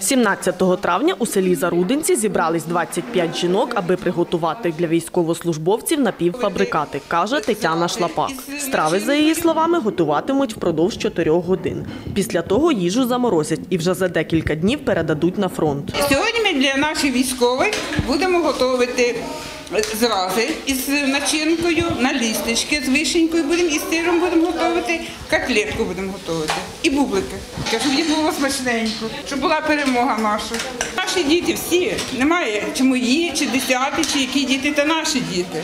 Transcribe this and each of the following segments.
17 травня у селі Зарудинці зібрались 25 жінок, аби приготувати для військовослужбовців напівфабрикати, каже Тетяна Шлапак. Страви, за її словами, готуватимуть впродовж 4 годин. Після того їжу заморозять і вже за декілька днів передадуть на фронт. Сьогодні ми для наших військових будемо готувати зрази із начинкою, на лістечки з вишенькою будемо і з сиром будемо готувати, котлетку будемо готувати і бублики. Щоб їх було смачненько, щоб була перемога наша. Наші діти всі, немає чи мої, чи десяти, чи які діти, та наші діти.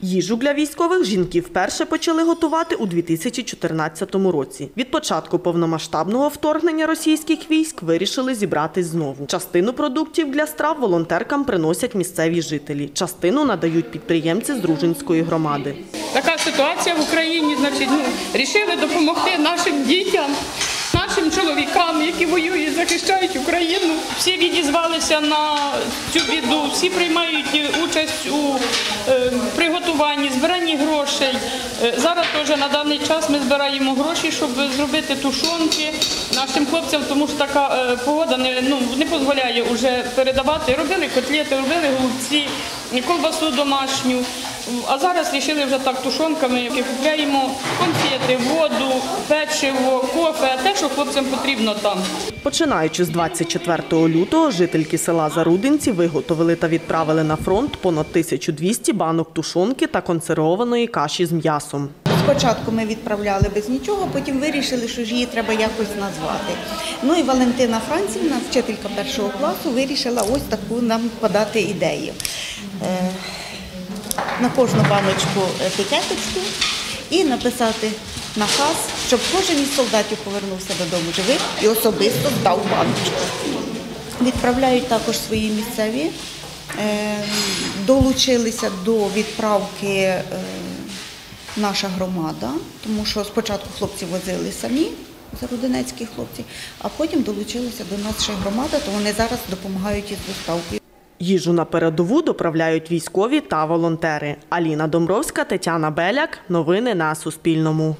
Їжу для військових жінки вперше почали готувати у 2014 році. Від початку повномасштабного вторгнення російських військ вирішили зібратись знову. Частину продуктів для страв волонтеркам приносять місцеві жителі. Частину надають підприємці з Дружинської громади. Така ситуація в Україні, значить, ну, рішили допомогти нашим дітям, які воюють, захищають Україну. Всі відізвалися на цю біду, всі приймають участь у е, приготуванні, збиранні грошей. Е, зараз теж на даний час ми збираємо гроші, щоб зробити тушонки нашим хлопцям, тому що така е, погода не, ну, не дозволяє вже передавати. Робили котлети, робили голубці, колбасу домашню. А зараз вирішили вже так тушонками, купляємо конфети, воду, печиво, кофе, те, що хлопцям потрібно там. Починаючи з 24 лютого, жительки села Зарудинці виготовили та відправили на фронт понад 1200 банок тушонки та консервованої каші з м'ясом. Спочатку ми відправляли без нічого, потім вирішили, що ж її треба якось назвати. Ну і Валентина Францівна, вчителька першого класу, вирішила ось таку нам подати ідею. На кожну баночку етикеточку і написати наказ, щоб кожен із солдатів повернувся додому живим і особисто здав баночку. Відправляють також свої місцеві, е, долучилися до відправки. е, наша громада, тому що спочатку хлопці возили самі, зарудинецькі хлопці, а потім долучилася до нас ще громада, то вони зараз допомагають із доставкою. Їжу на передову доправляють військові та волонтери. Аліна Домровська, Тетяна Беляк. Новини на Суспільному.